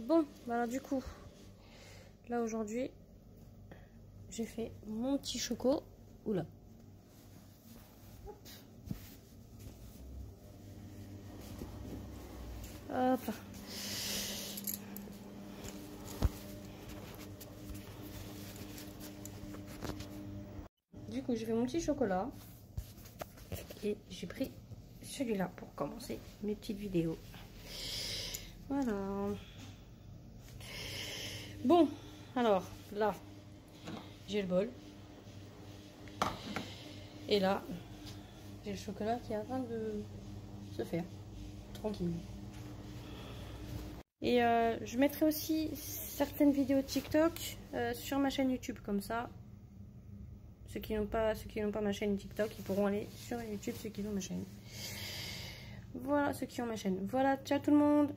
bon, bah alors du coup, là aujourd'hui, j'ai fait mon petit choco. Oula. Hop là. Du coup, j'ai fait mon petit chocolat. Et j'ai pris celui-là pour commencer mes petites vidéos. Voilà. Bon, alors là, j'ai le bol. Et là, j'ai le chocolat qui est en train de se faire. Tranquille. Et euh, je mettrai aussi certaines vidéos TikTok euh, sur ma chaîne YouTube comme ça. Ceux qui n'ont pas, ceux qui n'ont pas ma chaîne TikTok, ils pourront aller sur YouTube. Ceux qui ont ma chaîne. Voilà, ceux qui ont ma chaîne. Voilà, ciao tout le monde